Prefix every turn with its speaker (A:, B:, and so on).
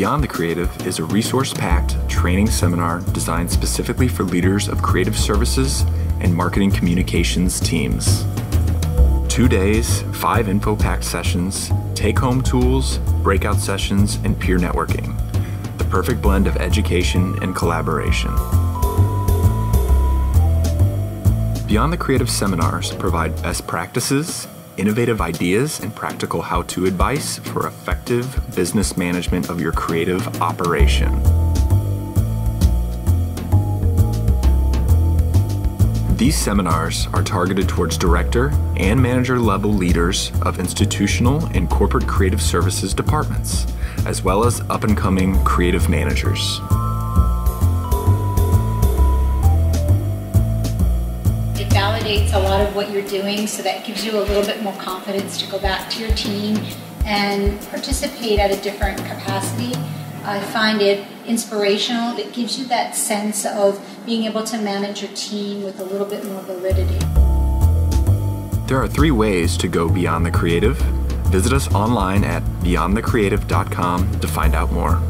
A: Beyond the Creative is a resource packed training seminar designed specifically for leaders of creative services and marketing communications teams. Two days, five info packed sessions, take home tools, breakout sessions, and peer networking. The perfect blend of education and collaboration. Beyond the Creative seminars provide best practices, innovative ideas, and practical how to advice for effective business management of your creative operation. These seminars are targeted towards director and manager level leaders of institutional and corporate creative services departments, as well as up and coming creative managers.
B: A lot of what you're doing, so that gives you a little bit more confidence to go back to your team and participate at a different capacity. I find it inspirational. It gives you that sense of being able to manage your team with a little bit more validity.
A: There are three ways to go beyond the creative. Visit us online at beyondthecreative.com to find out more.